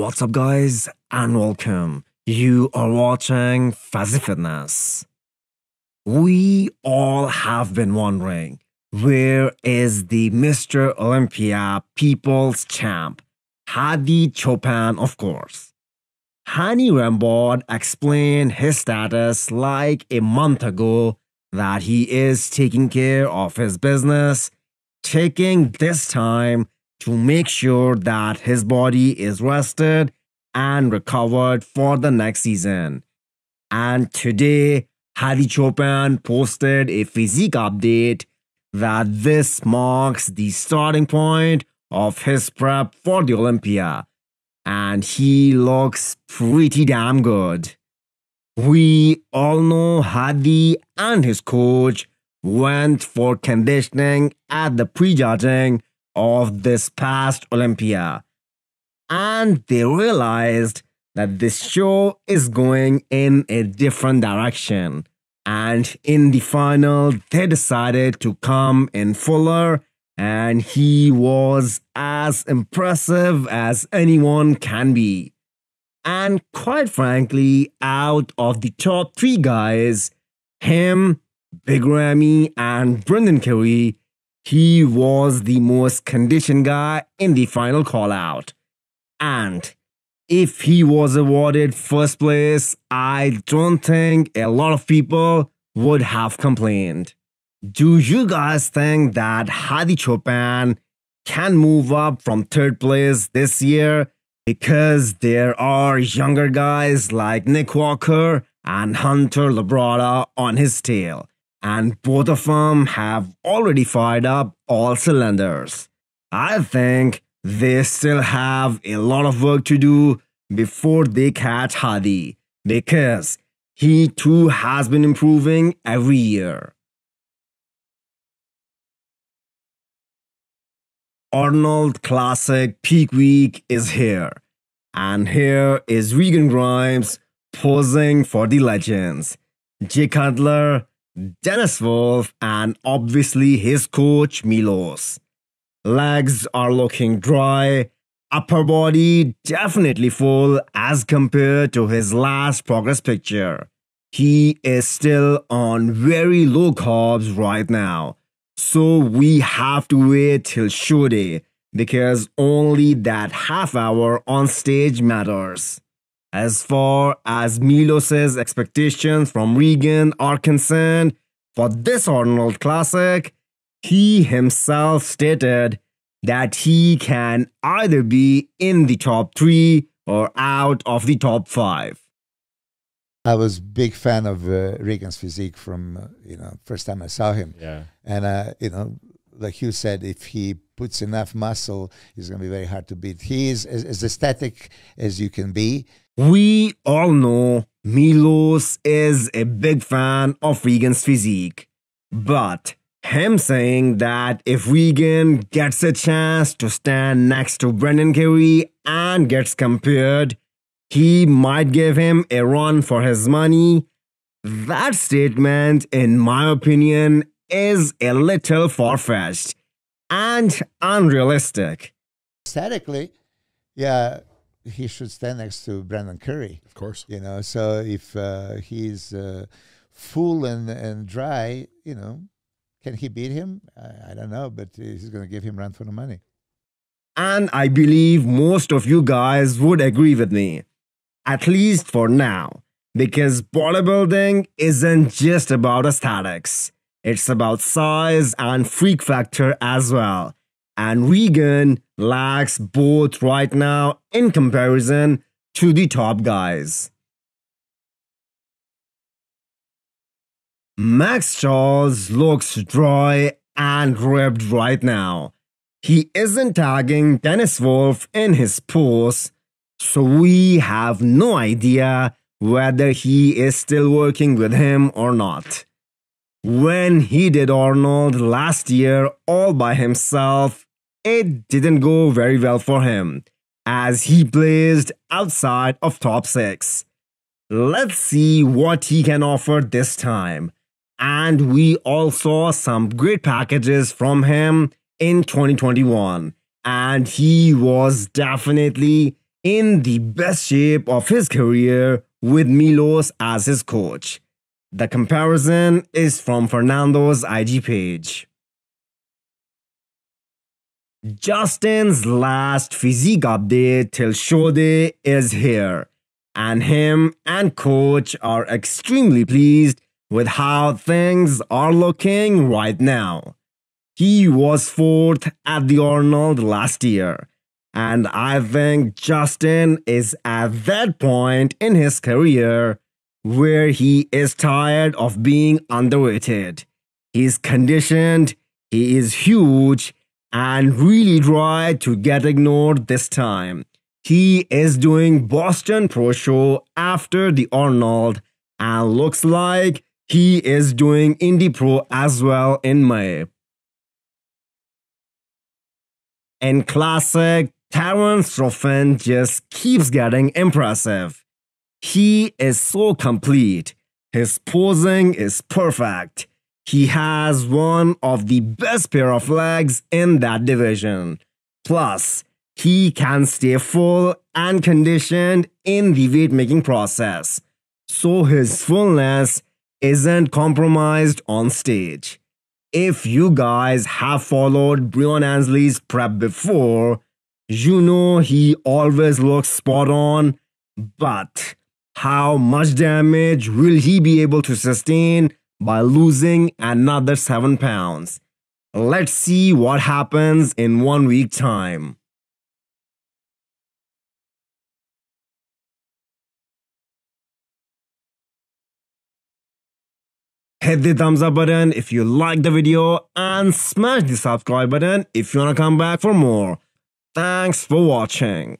What's up, guys, and welcome. You are watching Fazi Fitness. We all have been wondering where is the Mr. Olympia People's Champ? Hadi Choopan, of course. Hani Rambod explained his status like a month ago that he is taking care of his business, taking this time to make sure that his body is rested and recovered for the next season. And today, Hadi Choopan posted a physique update that this marks the starting point of his prep for the Olympia. And he looks pretty damn good. We all know Hadi and his coach went for conditioning at the prejudging of this past Olympia. And they realized that this show is going in a different direction. And in the final, they decided to come in fuller, and he was as impressive as anyone can be. And quite frankly, out of the top three guys, him, Big Ramy, and Brandon Curry he was the most conditioned guy in the final call out. And if he was awarded first place, I don't think a lot of people would have complained. Do you guys think that Hadi Choopan can move up from third place this year because there are younger guys like Nick Walker and Hunter Labrada on his tail? And both of them have already fired up all cylinders. I think they still have a lot of work to do before they catch Hadi because he too has been improving every year. Arnold Classic Peak Week is here. And here is Regan Grimes posing for the legends. Jay Cutler, Dennis Wolf, and obviously his coach Milos. Legs are looking dry, upper body definitely full as compared to his last progress picture. He is still on very low carbs right now, so we have to wait till show day because only that half hour on stage matters. As far as Milos's expectations from Regan are concerned, for this Arnold Classic, he himself stated that he can either be in the top three or out of the top five. I was big fan of uh, Regan's physique from uh, you know first time I saw him. Yeah, and uh, you know, like you said, if he puts enough muscle, he's going to be very hard to beat. He is as, as aesthetic as you can be. We all know Milos is a big fan of Regan's physique, but him saying that if Regan gets a chance to stand next to Brandon Curry and gets compared, he might give him a run for his money. That statement, in my opinion, is a little far fetched and unrealistic. Aesthetically, yeah, he should stand next to Brandon Curry. Of course. You know, so if uh, he's uh, full and, and dry, you know, can he beat him? I, I don't know, but he's going to give him run for the money. And I believe most of you guys would agree with me, at least for now, because bodybuilding isn't just about aesthetics. It's about size and freak factor as well. And Regan lacks both right now in comparison to the top guys. Maxx Charles looks dry and ripped right now. He isn't tagging Dennis Wolf in his post, so we have no idea whether he is still working with him or not. When he did Arnold last year all by himself, it didn't go very well for him, as he blazed outside of top 6. Let's see what he can offer this time. And we all saw some great packages from him in 2021. And he was definitely in the best shape of his career with Milos as his coach. The comparison is from Fernando's IG page. Justin's last physique update till show day is here, and him and coach are extremely pleased with how things are looking right now. He was fourth at the Arnold last year, and I think Justin is at that point in his career where he is tired of being underrated. He's conditioned, he is huge, and really dry to get ignored this time. He is doing Boston Pro Show after the Arnold and looks like he is doing Indy Pro as well in May. In classic, Terrance Ruffin just keeps getting impressive. He is so complete. His posing is perfect. He has one of the best pair of legs in that division. Plus, he can stay full and conditioned in the weight making process. So his fullness isn't compromised on stage. If you guys have followed Breon Ansley's prep before, you know he always looks spot on, but how much damage will he be able to sustain by losing another 7 pounds. Let's see what happens in one week time. Hit the thumbs up button if you like the video and smash the subscribe button if you wanna come back for more. Thanks for watching.